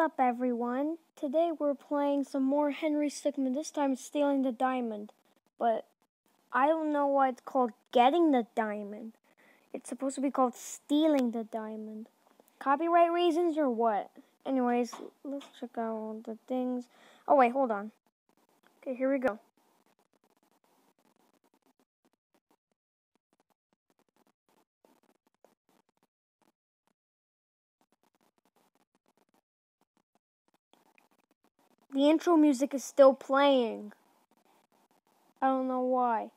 up, everyone? Today we're playing some more Henry Stickmin. This time stealing the diamond. But I don't know why it's called getting the diamond. It's supposed to be called stealing the diamond. Copyright reasons or what? Anyways, let's check out the things. Oh, wait, hold on. Okay, here we go. The intro music is still playing. I don't know why.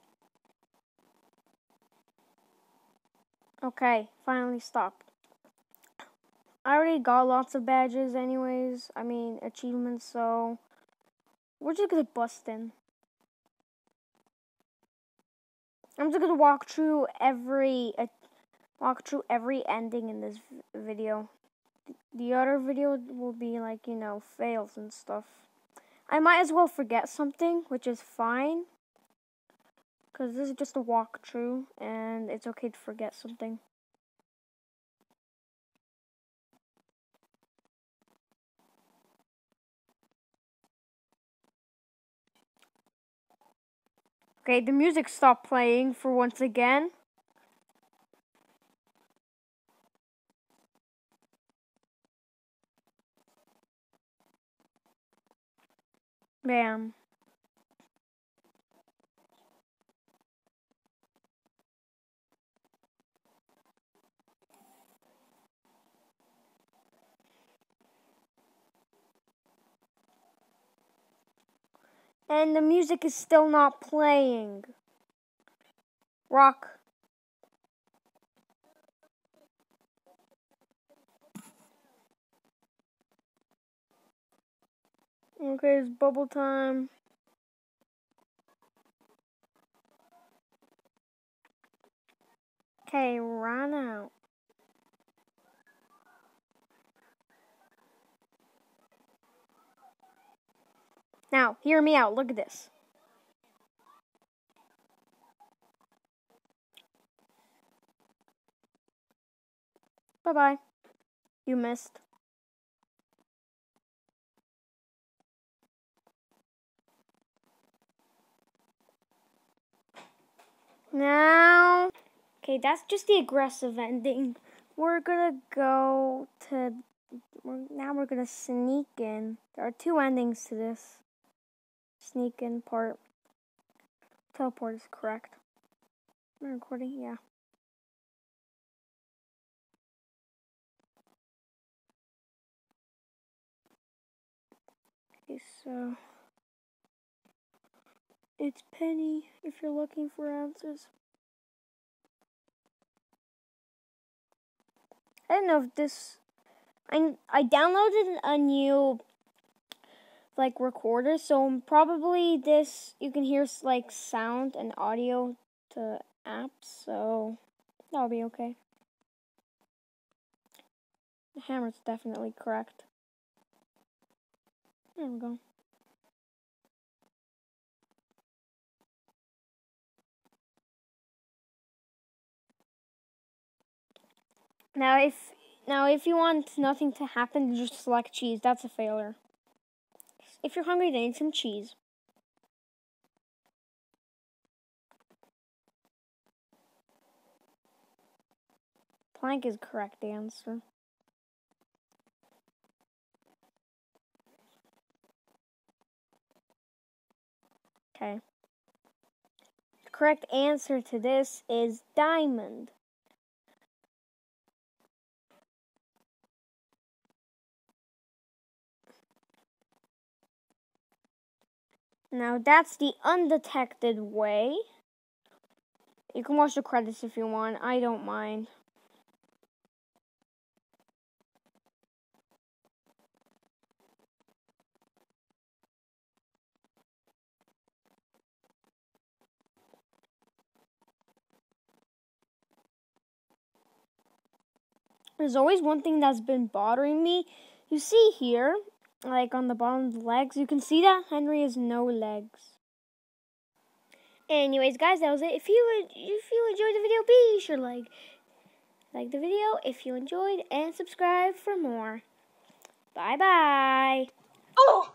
Okay, finally stopped. I already got lots of badges anyways. I mean, achievements, so we're just gonna bust in. I'm just gonna walk through every uh, walk through every ending in this video. The other video will be like, you know, fails and stuff. I might as well forget something, which is fine. Because this is just a walkthrough, and it's okay to forget something. Okay, the music stopped playing for once again. Bam. And the music is still not playing. Rock. Okay, it's bubble time. Okay, run out. Now, hear me out. Look at this. Bye-bye. You missed. Now, okay, that's just the aggressive ending. We're gonna go to, we're, now we're gonna sneak in. There are two endings to this sneak in part. Teleport is correct. Am I recording? Yeah. Okay, so it's Penny if you're looking for answers. I don't know if this I I downloaded a new like recorder, so probably this you can hear like sound and audio to apps, so that'll be okay. The hammer's definitely correct. There we go. Now if now if you want nothing to happen, just select cheese. That's a failure. If you're hungry, then eat some cheese. Plank is correct answer. Okay. The correct answer to this is diamond. Now that's the undetected way. You can watch the credits if you want. I don't mind. There's always one thing that's been bothering me. You see here, like on the bottom of the legs. You can see that Henry has no legs. Anyways, guys, that was it. If you if you enjoyed the video, be sure to like like the video if you enjoyed and subscribe for more. Bye bye. Oh!